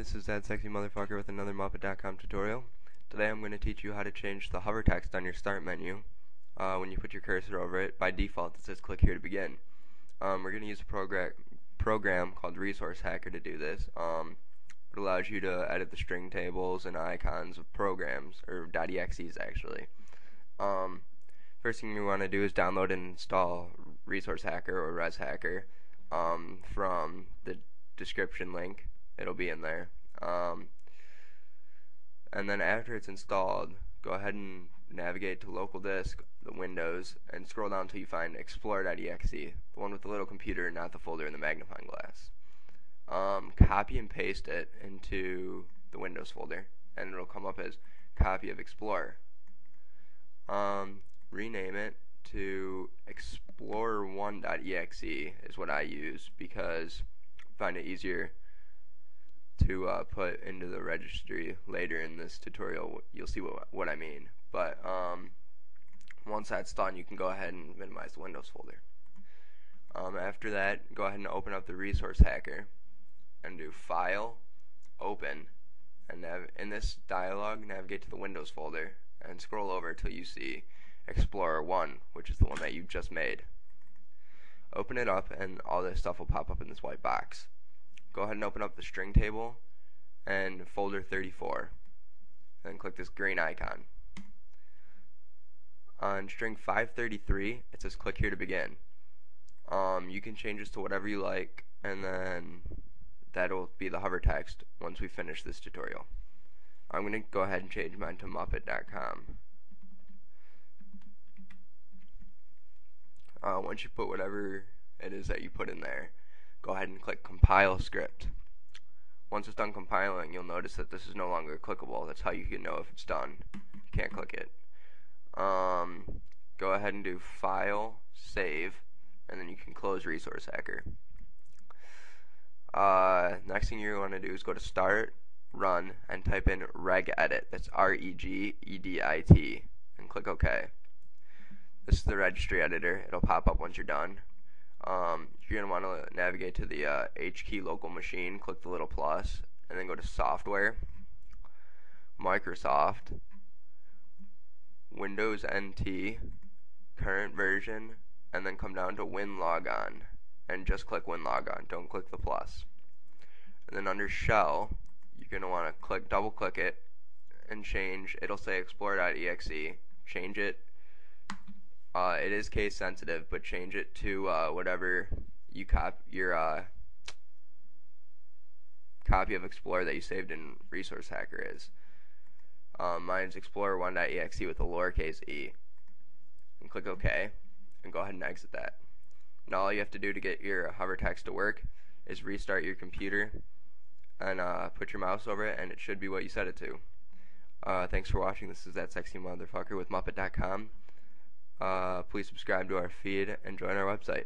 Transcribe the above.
this is that sexy motherfucker with another Muppet.com tutorial. Today I'm going to teach you how to change the hover text on your start menu. Uh, when you put your cursor over it, by default it says click here to begin. Um, we're going to use a program program called Resource Hacker to do this. Um, it allows you to edit the string tables and icons of programs, or .exes actually. Um, first thing you want to do is download and install Resource Hacker or Res Hacker um, from the description link. It'll be in there. Um, and then after it's installed, go ahead and navigate to local disk, the Windows, and scroll down until you find Explorer.exe, the one with the little computer, not the folder in the magnifying glass. Um, copy and paste it into the Windows folder, and it'll come up as copy of Explorer. Um, rename it to Explorer1.exe is what I use because I find it easier to uh, put into the registry later in this tutorial. You'll see what, what I mean. But um, once that's done, you can go ahead and minimize the Windows folder. Um, after that, go ahead and open up the Resource Hacker and do File, Open, and in this dialog, navigate to the Windows folder and scroll over till you see Explorer 1, which is the one that you just made. Open it up and all this stuff will pop up in this white box go ahead and open up the string table and folder 34 and click this green icon. On string 533 it says click here to begin. Um, you can change this to whatever you like and then that'll be the hover text once we finish this tutorial. I'm going to go ahead and change mine to Muppet.com. Uh, once you put whatever it is that you put in there, go ahead and click compile script. Once it's done compiling, you'll notice that this is no longer clickable. That's how you can know if it's done. You can't click it. Um, go ahead and do file, save, and then you can close Resource Hacker. Uh, next thing you want to do is go to start, run, and type in regedit. That's R-E-G-E-D-I-T, and click OK. This is the registry editor. It'll pop up once you're done. Um, you're going to want to navigate to the uh, H key local machine, click the little plus, and then go to Software, Microsoft, Windows NT, current version, and then come down to Win WinLogon, and just click Win WinLogon. Don't click the plus. And then under Shell, you're going to want to click, double click it, and change. It'll say Explorer.exe. Change it uh, it is case sensitive, but change it to uh, whatever you cop your uh, copy of Explorer that you saved in Resource Hacker is. Um, mine's Explorer1.exe with a lowercase e. And click OK, and go ahead and exit that. Now all you have to do to get your hover text to work is restart your computer and uh, put your mouse over it, and it should be what you set it to. Uh, thanks for watching. This is that sexy motherfucker with Muppet.com. Uh, please subscribe to our feed and join our website.